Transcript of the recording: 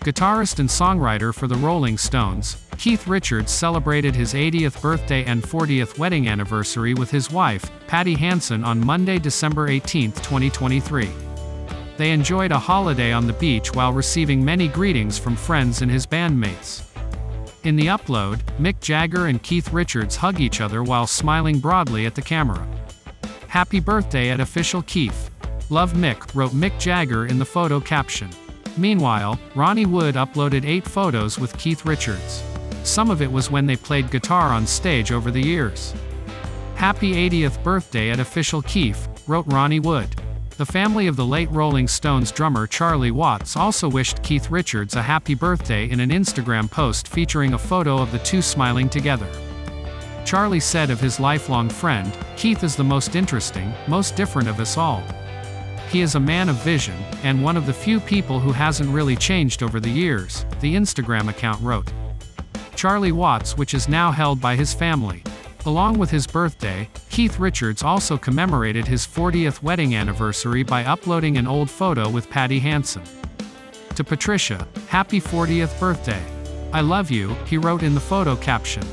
Guitarist and songwriter for the Rolling Stones, Keith Richards celebrated his 80th birthday and 40th wedding anniversary with his wife, Patti Hansen on Monday, December 18, 2023. They enjoyed a holiday on the beach while receiving many greetings from friends and his bandmates. In the upload, Mick Jagger and Keith Richards hug each other while smiling broadly at the camera. Happy birthday at official Keith. Love Mick, wrote Mick Jagger in the photo caption. Meanwhile, Ronnie Wood uploaded eight photos with Keith Richards. Some of it was when they played guitar on stage over the years. Happy 80th birthday at official Keith, wrote Ronnie Wood. The family of the late Rolling Stones drummer Charlie Watts also wished Keith Richards a happy birthday in an Instagram post featuring a photo of the two smiling together. Charlie said of his lifelong friend, Keith is the most interesting, most different of us all. He is a man of vision, and one of the few people who hasn't really changed over the years, the Instagram account wrote. Charlie Watts, which is now held by his family. Along with his birthday, Keith Richards also commemorated his 40th wedding anniversary by uploading an old photo with Patti Hansen. To Patricia, happy 40th birthday. I love you, he wrote in the photo caption.